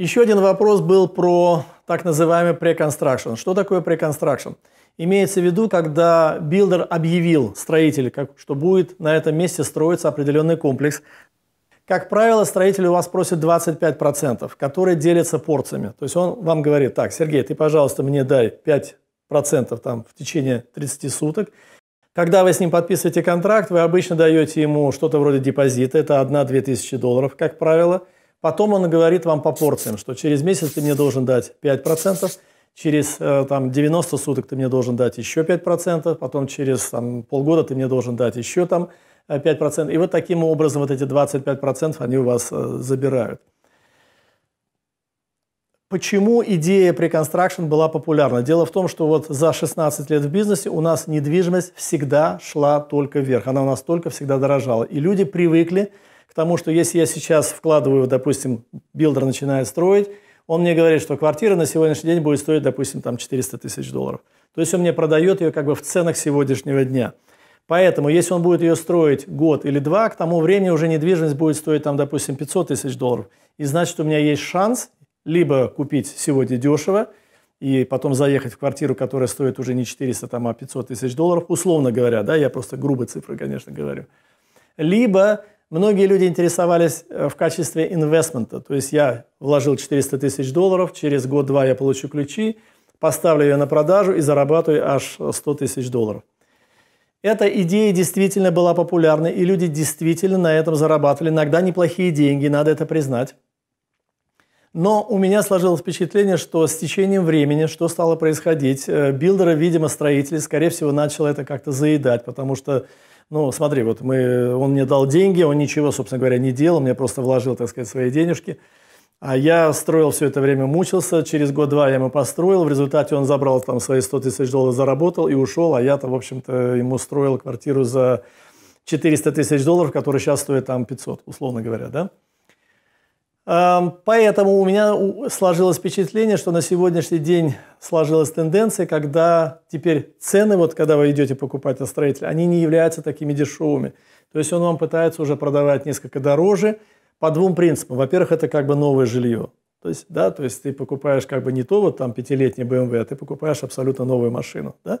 Еще один вопрос был про так называемый pre-construction. Что такое pre-construction? Имеется в виду, когда билдер объявил строителю, как, что будет на этом месте строиться определенный комплекс. Как правило, строитель у вас просит 25%, которые делятся порциями. То есть он вам говорит, так, Сергей, ты, пожалуйста, мне дай 5% там, в течение 30 суток. Когда вы с ним подписываете контракт, вы обычно даете ему что-то вроде депозита, это 1-2 тысячи долларов, как правило – Потом он говорит вам по порциям, что через месяц ты мне должен дать 5%, через э, там, 90 суток ты мне должен дать еще 5%, потом через там, полгода ты мне должен дать еще там, 5%. Э, И вот таким образом вот эти 25% они у вас э, забирают. Почему идея Preconstruction была популярна? Дело в том, что вот за 16 лет в бизнесе у нас недвижимость всегда шла только вверх. Она у нас только всегда дорожала. И люди привыкли к тому, что если я сейчас вкладываю, допустим, builder начинает строить, он мне говорит, что квартира на сегодняшний день будет стоить, допустим, там 400 тысяч долларов. То есть он мне продает ее как бы в ценах сегодняшнего дня. Поэтому, если он будет ее строить год или два, к тому времени уже недвижимость будет стоить, там, допустим, 500 тысяч долларов. И значит, у меня есть шанс либо купить сегодня дешево, и потом заехать в квартиру, которая стоит уже не 400, там, а 500 тысяч долларов, условно говоря, да, я просто грубые цифры, конечно, говорю. Либо Многие люди интересовались э, в качестве инвестмента. То есть я вложил 400 тысяч долларов, через год-два я получу ключи, поставлю ее на продажу и зарабатываю аж 100 тысяч долларов. Эта идея действительно была популярна, и люди действительно на этом зарабатывали. Иногда неплохие деньги, надо это признать. Но у меня сложилось впечатление, что с течением времени, что стало происходить, э, билдеры, видимо, строители, скорее всего, начало это как-то заедать, потому что ну, смотри, вот мы, он мне дал деньги, он ничего, собственно говоря, не делал, мне просто вложил, так сказать, свои денежки. А я строил все это время, мучился, через год-два я ему построил, в результате он забрал там свои 100 тысяч долларов, заработал и ушел, а я-то, в общем-то, ему строил квартиру за 400 тысяч долларов, которая сейчас стоит там 500, условно говоря, да? Поэтому у меня сложилось впечатление, что на сегодняшний день сложилась тенденция, когда теперь цены, вот когда вы идете покупать на строителя, они не являются такими дешевыми. То есть он вам пытается уже продавать несколько дороже по двум принципам. Во-первых, это как бы новое жилье. То есть, да, то есть ты покупаешь как бы не то вот там пятилетний BMW, а ты покупаешь абсолютно новую машину. Да?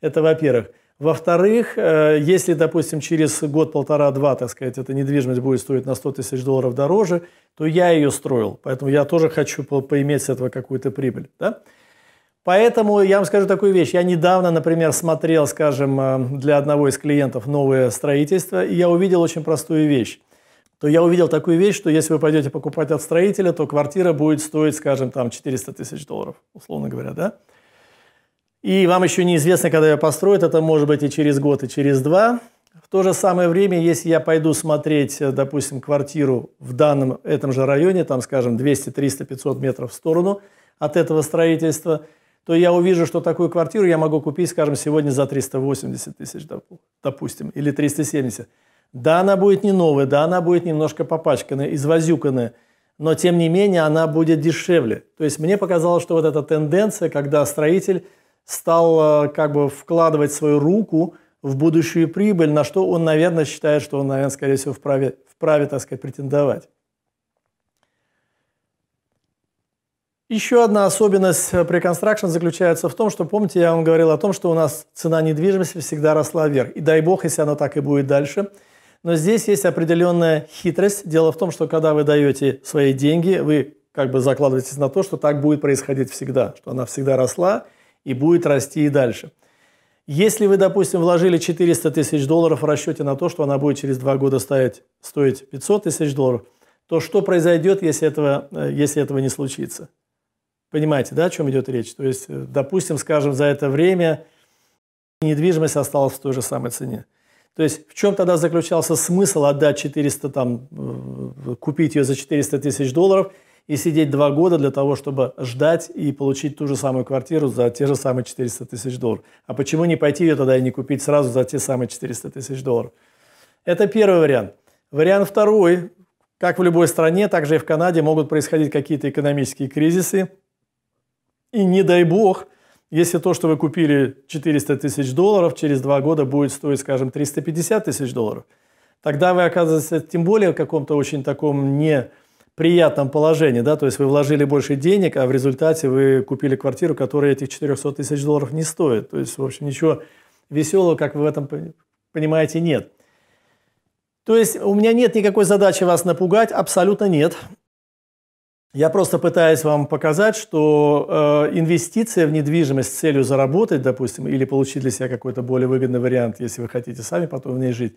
Это во-первых. Во-вторых, э, если, допустим, через год, полтора, два, так сказать, эта недвижимость будет стоить на 100 тысяч долларов дороже, то я ее строил. Поэтому я тоже хочу по поиметь с этого какую-то прибыль. Да? Поэтому я вам скажу такую вещь. Я недавно, например, смотрел, скажем, э, для одного из клиентов новое строительство, и я увидел очень простую вещь. То я увидел такую вещь, что если вы пойдете покупать от строителя, то квартира будет стоить, скажем, там 400 тысяч долларов, условно говоря, да? И вам еще неизвестно, когда ее построят, это может быть и через год, и через два. В то же самое время, если я пойду смотреть, э, допустим, квартиру в данном этом же районе, там, скажем, 200, 300, 500 метров в сторону от этого строительства, то я увижу, что такую квартиру я могу купить, скажем, сегодня за 380 тысяч, допустим, или 370. Да, она будет не новая, да, она будет немножко попачканная, извозюканная, но тем не менее она будет дешевле. То есть мне показалось, что вот эта тенденция, когда строитель стал э, как бы вкладывать свою руку в будущую прибыль, на что он, наверное, считает, что он, наверное, скорее всего, вправе, вправе так сказать, претендовать. Еще одна особенность Preconstruction заключается в том, что, помните, я вам говорил о том, что у нас цена недвижимости всегда росла вверх. И дай бог, если оно так и будет дальше. Но здесь есть определенная хитрость. Дело в том, что когда вы даете свои деньги, вы как бы закладываетесь на то, что так будет происходить всегда, что она всегда росла, и будет расти и дальше. Если вы, допустим, вложили 400 тысяч долларов в расчете на то, что она будет через два года стоить, стоить 500 тысяч долларов, то что произойдет, если этого, э, если этого не случится? Понимаете, да, о чем идет речь? То есть, э, допустим, скажем, за это время недвижимость осталась в той же самой цене. То есть в чем тогда заключался смысл отдать 400, там, э, купить ее за 400 тысяч долларов – и сидеть два года для того, чтобы ждать и получить ту же самую квартиру за те же самые 400 тысяч долларов. А почему не пойти ее тогда и не купить сразу за те самые 400 тысяч долларов? Это первый вариант. Вариант второй. Как в любой стране, так же и в Канаде могут происходить какие-то экономические кризисы. И не дай бог, Если то, что вы купили 400 тысяч долларов, через два года будет стоить, скажем, 350 тысяч долларов, тогда вы оказываетесь тем более в каком-то очень таком неприятном положении, да, то есть вы вложили больше денег, а в результате вы купили квартиру, которая этих 400 тысяч долларов не стоит. То есть, в общем, ничего веселого, как вы в этом понимаете, нет. То есть у меня нет никакой задачи вас напугать, абсолютно нет. Я просто пытаюсь вам показать, что э, инвестиция в недвижимость с целью заработать, допустим, или получить для себя какой-то более выгодный вариант, если вы хотите сами потом в ней жить,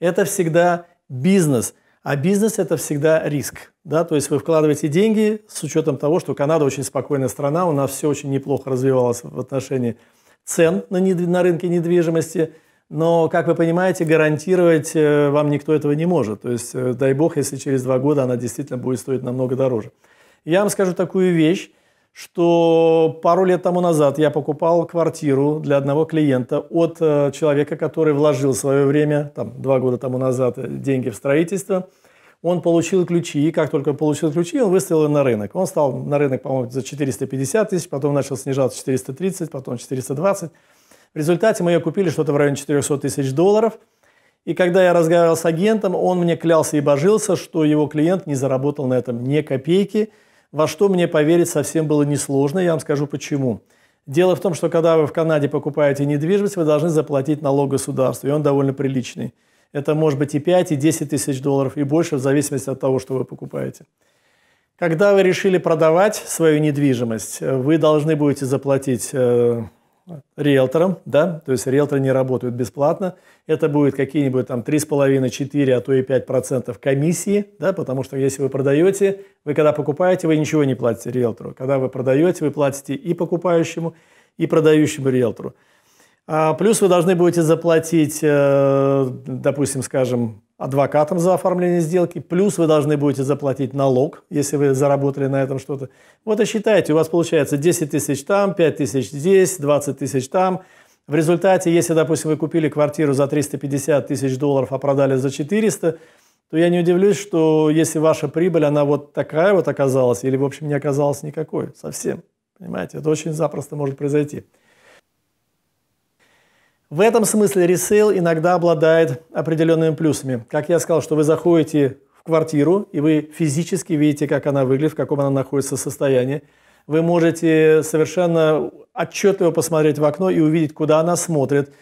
это всегда бизнес. А бизнес – это всегда риск. Да? То есть вы вкладываете деньги с учетом того, что Канада очень спокойная страна, у нас все очень неплохо развивалось в отношении цен на, нед... на рынке недвижимости. Но, как вы понимаете, гарантировать э, вам никто этого не может. То есть, э, дай бог, если через два года она действительно будет стоить намного дороже. Я вам скажу такую вещь, что пару лет тому назад я покупал квартиру для одного клиента от э, человека, который вложил свое время, там, два года тому назад, э, деньги в строительство. Он получил ключи, и как только получил ключи, он выставил на рынок. Он стал на рынок, по-моему, за 450 тысяч, потом начал снижаться 430, потом 420. В результате мы ее купили что-то в районе 400 тысяч долларов. И когда я разговаривал с агентом, он мне клялся и божился, что его клиент не заработал на этом ни копейки – во что мне поверить совсем было несложно, я вам скажу почему. Дело в том, что когда вы в Канаде покупаете недвижимость, вы должны заплатить налог государству, и он довольно приличный. Это может быть и 5, и 10 тысяч долларов, и больше, в зависимости от того, что вы покупаете. Когда вы решили продавать свою недвижимость, вы должны будете заплатить риэлторам, да, то есть риэлторы не работают бесплатно, это будет какие-нибудь там 3,5-4, а то и 5% комиссии, да, потому что если вы продаете, вы когда покупаете, вы ничего не платите риэлтору. Когда вы продаете, вы платите и покупающему, и продающему риэлтору. А плюс вы должны будете заплатить, э, допустим, скажем, адвокатам за оформление сделки, плюс вы должны будете заплатить налог, если вы заработали на этом что-то. Вот и считайте, у вас получается 10 тысяч там, 5 тысяч здесь, 20 тысяч там. В результате, если, допустим, вы купили квартиру за 350 тысяч долларов, а продали за 400, то я не удивлюсь, что если ваша прибыль, она вот такая вот оказалась, или, в общем, не оказалась никакой совсем. Понимаете, это очень запросто может произойти. В этом смысле ресейл иногда обладает определенными плюсами. Как я сказал, что вы заходите в квартиру, и вы физически видите, как она выглядит, в каком она находится состоянии. Вы можете совершенно отчетливо посмотреть в окно и увидеть, куда она смотрит,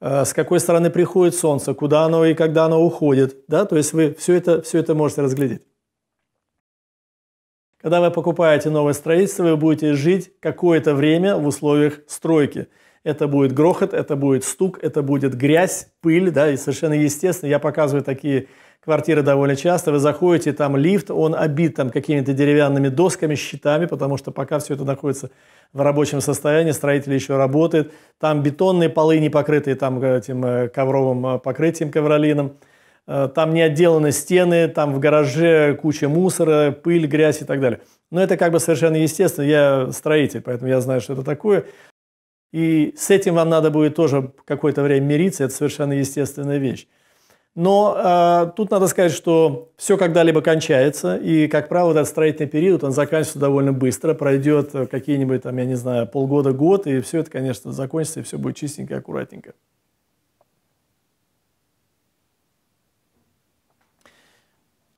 э, с какой стороны приходит солнце, куда оно и когда оно уходит. Да? То есть вы все это, все это можете разглядеть. Когда вы покупаете новое строительство, вы будете жить какое-то время в условиях стройки – это будет грохот, это будет стук, это будет грязь, пыль, да, и совершенно естественно. Я показываю такие квартиры довольно часто. Вы заходите, там лифт, он обит там какими-то деревянными досками, щитами, потому что пока все это находится в рабочем состоянии, строитель еще работает. Там бетонные полы не покрытые там этим э, ковровым э, покрытием ковролином. Э, там не отделаны стены, там в гараже куча мусора, пыль, грязь и так далее. Но это как бы совершенно естественно. Я строитель, поэтому я знаю, что это такое. И с этим вам надо будет тоже какое-то время мириться, это совершенно естественная вещь. Но э, тут надо сказать, что все когда-либо кончается, и, как правило, этот строительный период, он заканчивается довольно быстро, пройдет какие-нибудь, там, я не знаю, полгода-год, и все это, конечно, закончится, и все будет чистенько и аккуратненько.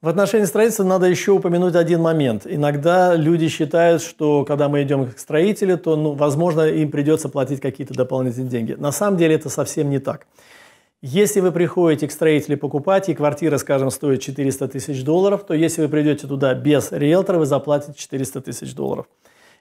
В отношении строительства надо еще упомянуть один момент. Иногда люди считают, что когда мы идем к строителю, то, ну, возможно, им придется платить какие-то дополнительные деньги. На самом деле это совсем не так. Если вы приходите к строителю покупать, и квартира, скажем, стоит 400 тысяч долларов, то если вы придете туда без риэлтора, вы заплатите 400 тысяч долларов.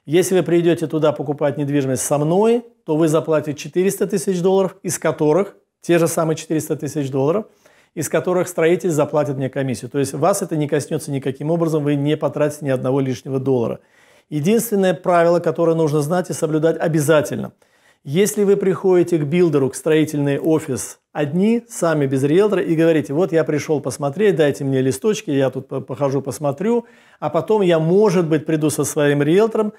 Если вы придете туда покупать недвижимость со мной, то вы заплатите 400 тысяч долларов, из которых те же самые 400 тысяч долларов – из которых строитель заплатит мне комиссию. То есть вас это не коснется никаким образом, вы не потратите ни одного лишнего доллара. Единственное правило, которое нужно знать и соблюдать обязательно. Если вы приходите к билдеру, в строительный офис одни, сами без риэлтора, и говорите, вот я пришел посмотреть, дайте мне листочки, я тут похожу, посмотрю, а потом я, может быть, приду со своим риэлтором,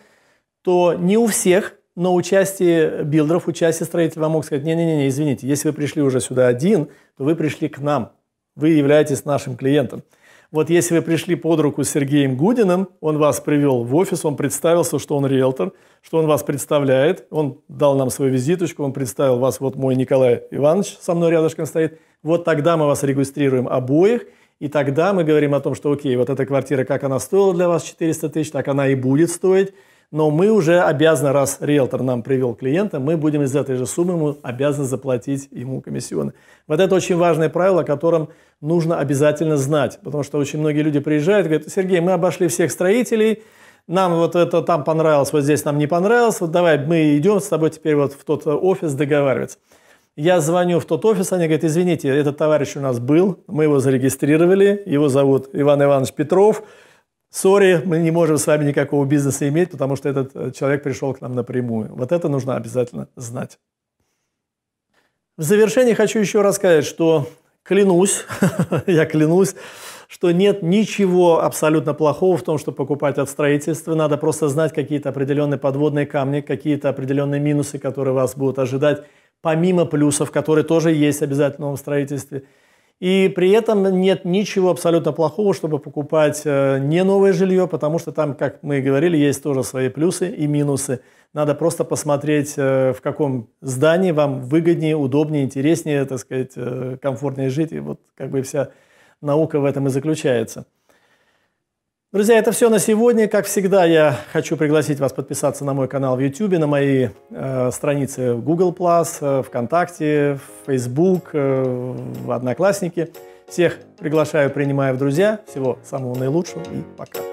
то не у всех но у части билдеров, у части строителей вам могут сказать, не-не-не, извините, если вы пришли уже сюда один, то вы пришли к нам, вы являетесь нашим клиентом. Вот если вы пришли под руку с Сергеем Гудиным, он вас привел в офис, он представился, что он риэлтор, что он вас представляет, он дал нам свою визиточку, он представил вас, вот мой Николай Иванович со мной рядышком стоит, вот тогда мы вас регистрируем обоих, и тогда мы говорим о том, что окей, вот эта квартира, как она стоила для вас 400 тысяч, так она и будет стоить, но мы уже обязаны, раз риэлтор нам привел клиента, мы будем из этой же суммы ему обязаны заплатить ему комиссионные. Вот это очень важное правило, о котором нужно обязательно знать, потому что очень многие люди приезжают и говорят, Сергей, мы обошли всех строителей, нам вот это там понравилось, вот здесь нам не понравилось, вот давай мы идем с тобой теперь вот в тот офис договариваться. Я звоню в тот офис, они говорят, извините, этот товарищ у нас был, мы его зарегистрировали, его зовут Иван Иванович Петров, сори, мы не можем с вами никакого бизнеса иметь, потому что этот э, человек пришел к нам напрямую. Вот это нужно обязательно знать. В завершение хочу еще раз сказать, что клянусь, я клянусь, что нет ничего абсолютно плохого в том, что покупать от строительства. Надо просто знать какие-то определенные подводные камни, какие-то определенные минусы, которые вас будут ожидать, помимо плюсов, которые тоже есть обязательно в строительстве – и при этом нет ничего абсолютно плохого, чтобы покупать э, не новое жилье, потому что там, как мы и говорили, есть тоже свои плюсы и минусы. Надо просто посмотреть, э, в каком здании вам выгоднее, удобнее, интереснее, так сказать, э, комфортнее жить. И вот как бы вся наука в этом и заключается. Друзья, это все на сегодня. Как всегда, я хочу пригласить вас подписаться на мой канал в YouTube, на мои э, страницы в Google+, э, ВКонтакте, в Facebook, э, в Одноклассники. Всех приглашаю, принимаю в друзья. Всего самого наилучшего и пока.